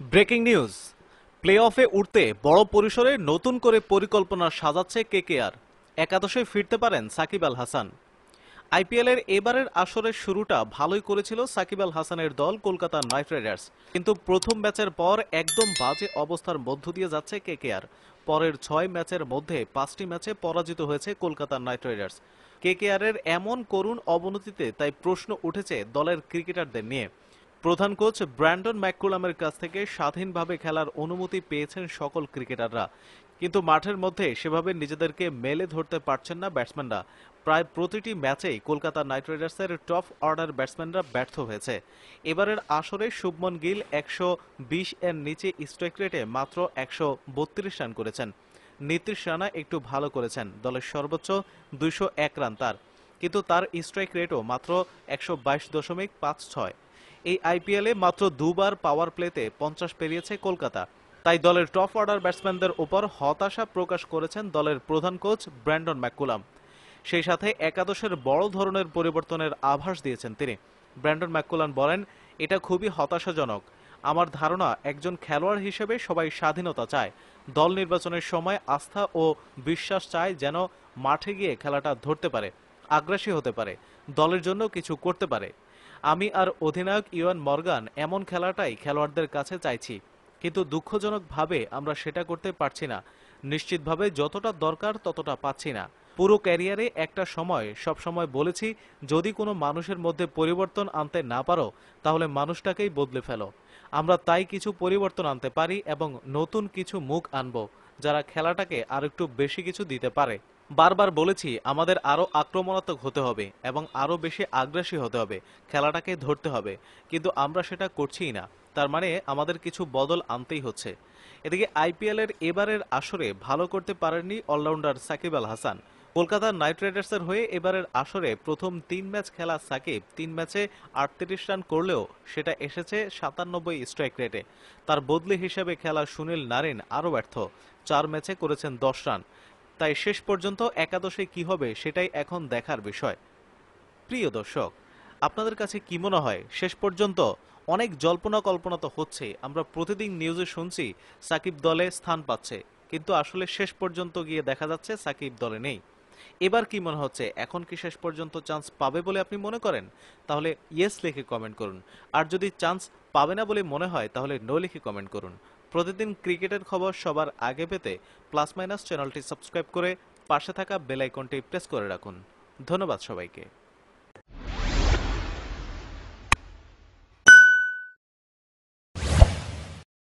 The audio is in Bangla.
Breaking news. প্লে অফে উঠতে বড় পরিসরে নতুন করে পরিকল্পনা সাজাচ্ছে কেকেআর। একাদশে ফিরতে পারেন সাকিব আল হাসান। আইপিএলের এবারের আসরের শুরুটা ভালোই করেছিল সাকিব আল হাসানের দল কলকাতা নাইট রাইডার্স। কিন্তু প্রথম ম্যাচের পর একদম বাজে অবস্থার মধ্য দিয়ে যাচ্ছে কেকেআর। পরের ছয় ম্যাচের মধ্যে পাঁচটি ম্যাচে পরাজিত হয়েছে কলকাতা নাইট রাইডার্স। কেকেআরের এমন করুণ অবনতিতে তাই প্রশ্ন উঠেছে দলের ক্রিকেটারদের নিয়ে। প্রধান কোচ ব্র্যান্ডন ম্যাককুলামের কাছ থেকে স্বাধীনভাবে খেলার অনুমতি পেয়েছেন সকল ক্রিকেটাররা। কিন্তু মাঠের মধ্যে সেভাবে নিজেদেরকে মেলে ধরতে পারছেন না ব্যাটসম্যানরা। প্রায় প্রতিটি ম্যাচেই কলকাতা নাইট রাইডার্সের টপ অর্ডার ব্যাটসম্যানরা ব্যর্থ হয়েছে। এবারের আসরে শুভমন গিল একশো বিশ এর নিচে স্ট্রাইক রেটে মাত্র একশো বত্রিশ রান করেছেন। নীতিশ রানা একটু ভালো করেছেন, দলের সর্বোচ্চ দুইশো এক রান তার। কিন্তু তার স্ট্রাইক রেটও মাত্র একশো বাইশ দশমিক পাঁচ ছয়। এই আইপিএলে মাত্র দুবার পাওয়ার প্লেতে পঞ্চাশ পেরিয়েছে কলকাতা। তাই দলের টপ অর্ডার ব্যাটসম্যানদের উপর হতাশা প্রকাশ করেছেন দলের প্রধান কোচ ব্র্যান্ডন ম্যাকুলাম সেই সাথে একাদশের বড় ধরনের পরিবর্তনের আভাস দিয়েছেন তিনি। ব্র্যান্ডন ম্যাকুলান বলেন, এটা খুবই হতাশাজনক। আমার ধারণা, একজন খেলোয়াড় হিসেবে সবাই স্বাধীনতা চায়। দল নির্বাচনের সময় আস্থা ও বিশ্বাস চায় যেন মাঠে গিয়ে খেলাটা ধরতে পারে, আগ্রাসী হতে পারে, দলের জন্য কিছু করতে পারে। আমি আর অধিনায়ক ইওয়ান মর্গান এমন খেলাটাই খেলোয়াড়দের কাছে চাইছি। কিন্তু দুঃখজনকভাবে আমরা সেটা করতে পারছি না। নিশ্চিতভাবে যতটা দরকার ততটা পাচ্ছি না। পুরো ক্যারিয়ারে একটা সময়, সব সময় বলেছি, যদি কোনো মানুষের মধ্যে পরিবর্তন আনতে না পারো, তাহলে মানুষটাকেই বদলে ফেলো। আমরা তাই কিছু পরিবর্তন আনতে পারি এবং নতুন কিছু মুখ আনব, যারা খেলাটাকে আরেকটু বেশি কিছু দিতে পারে। বারবার বলেছি, আমাদের আরও আক্রমণাত্মক হতে হবে এবং আরও বেশি আগ্রাসী হতে হবে, খেলাটাকে ধরতে হবে। কিন্তু আমরা সেটা করছিই না। তার মানে আমাদের কিছু বদল আনতেই হচ্ছে। এদিকে আইপিএলের এবারের আসরে ভালো করতে পারেননি অলরাউন্ডার সাকিব আল হাসান। কলকাতা নাইট রাইডার্সের হয়ে এবারের আসরে প্রথম তিন ম্যাচ খেলা সাকিব, তিন ম্যাচে আটত্রিশ রান করলেও সেটা এসেছে সাতানব্বই স্ট্রাইক রেটে। তার বদলি হিসেবে খেলা সুনীল নারিন আরও ব্যর্থ। চার ম্যাচে করেছেন দশ রান। তাই শেষ পর্যন্ত একাদশে কি হবে সেটাই এখন দেখার বিষয়। প্রিয় দর্শক, আপনাদের কাছে কি মনে হয়? শেষ পর্যন্ত অনেক জল্পনা কল্পনা তো হচ্ছে, আমরা প্রতিদিন নিউজে শুনছি সাকিব দলে স্থান পাচ্ছে, কিন্তু আসলে শেষ পর্যন্ত গিয়ে দেখা যাচ্ছে সাকিব দলে নেই। এবার কি মনে হচ্ছে? এখন কি শেষ পর্যন্ত চান্স পাবে বলে আপনি মনে করেন? তাহলে ইয়েস লিখে কমেন্ট করুন, আর যদি চান্স পাবে না বলে মনে হয়, তাহলে নো লিখে কমেন্ট করুন। প্রতিদিন ক্রিকেটের খবর সবার আগে পেতে প্লাস মাইনাস চ্যানেলটি সাবস্ক্রাইব করে পাশে থাকা বেল আইকনটি প্রেস করে রাখুন। ধন্যবাদ সবাইকে।